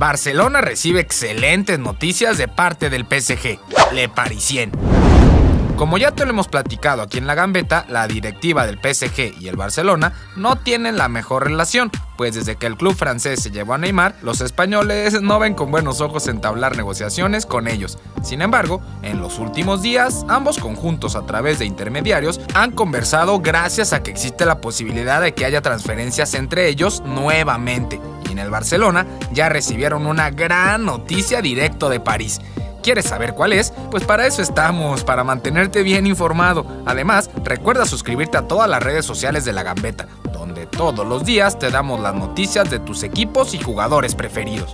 Barcelona recibe excelentes noticias de parte del PSG, Le Parisien. Como ya te lo hemos platicado aquí en la Gambeta, la directiva del PSG y el Barcelona no tienen la mejor relación, pues desde que el club francés se llevó a Neymar, los españoles no ven con buenos ojos entablar negociaciones con ellos. Sin embargo, en los últimos días, ambos conjuntos a través de intermediarios han conversado gracias a que existe la posibilidad de que haya transferencias entre ellos nuevamente. Y en el Barcelona ya recibieron una gran noticia directo de París. ¿Quieres saber cuál es? Pues para eso estamos, para mantenerte bien informado. Además, recuerda suscribirte a todas las redes sociales de la Gambeta, donde todos los días te damos las noticias de tus equipos y jugadores preferidos.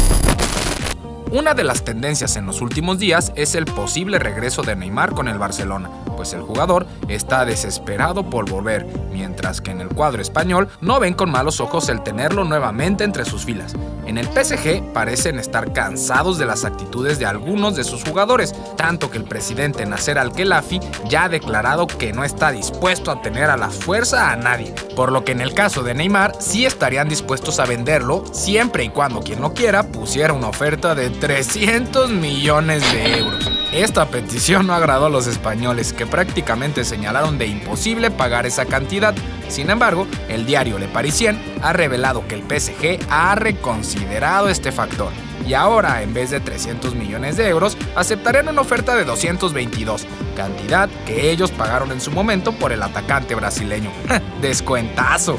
Una de las tendencias en los últimos días es el posible regreso de Neymar con el Barcelona, pues el jugador está desesperado por volver, mientras que en el cuadro español no ven con malos ojos el tenerlo nuevamente entre sus filas. En el PSG parecen estar cansados de las actitudes de algunos de sus jugadores, tanto que el presidente Nasser Al-Khelaifi ya ha declarado que no está dispuesto a tener a la fuerza a nadie, por lo que en el caso de Neymar sí estarían dispuestos a venderlo siempre y cuando quien lo quiera pusiera una oferta de 300 millones de euros. Esta petición no agradó a los españoles, que prácticamente señalaron de imposible pagar esa cantidad. Sin embargo, el diario Le Parisien ha revelado que el PSG ha reconsiderado este factor y ahora, en vez de 300 millones de euros, aceptarían una oferta de 222, cantidad que ellos pagaron en su momento por el atacante brasileño. ¡Descuentazo!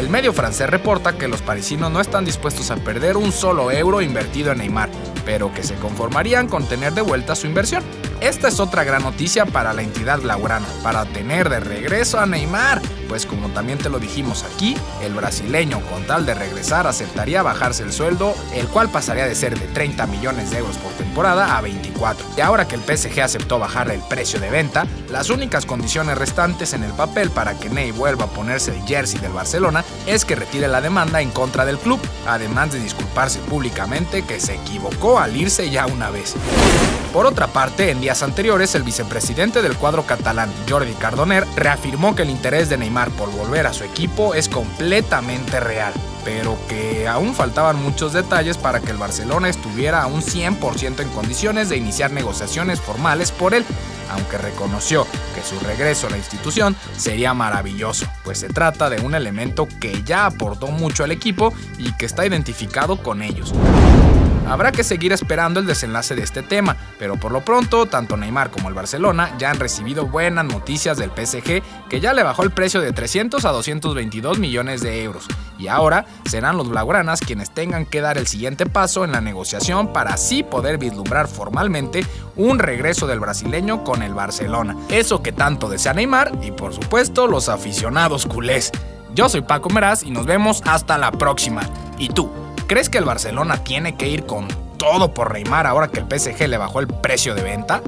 El medio francés reporta que los parisinos no están dispuestos a perder un solo euro invertido en Neymar, pero que se conformarían con tener de vuelta su inversión. Esta es otra gran noticia para la entidad blaugrana, para tener de regreso a Neymar, pues como también te lo dijimos aquí, el brasileño con tal de regresar aceptaría bajarse el sueldo, el cual pasaría de ser de 30 millones de euros por temporada a 24. Y ahora que el PSG aceptó bajar el precio de venta, las únicas condiciones restantes en el papel para que Ney vuelva a ponerse el jersey del Barcelona es que retire la demanda en contra del club, además de disculparse públicamente que se equivocó al irse ya una vez. Por otra parte, en días anteriores, el vicepresidente del cuadro catalán, Jordi Cardoner, reafirmó que el interés de Neymar por volver a su equipo es completamente real, pero que aún faltaban muchos detalles para que el Barcelona estuviera a un 100% en condiciones de iniciar negociaciones formales por él, aunque reconoció que su regreso a la institución sería maravilloso, pues se trata de un elemento que ya aportó mucho al equipo y que está identificado con ellos. Habrá que seguir esperando el desenlace de este tema, pero por lo pronto, tanto Neymar como el Barcelona ya han recibido buenas noticias del PSG que ya le bajó el precio de 300 a 222 millones de euros. Y ahora serán los blaugranas quienes tengan que dar el siguiente paso en la negociación para así poder vislumbrar formalmente un regreso del brasileño con el Barcelona. Eso que tanto desea Neymar y por supuesto los aficionados culés. Yo soy Paco Meraz y nos vemos hasta la próxima. ¿Y tú? ¿Crees que el Barcelona tiene que ir con todo por Neymar ahora que el PSG le bajó el precio de venta?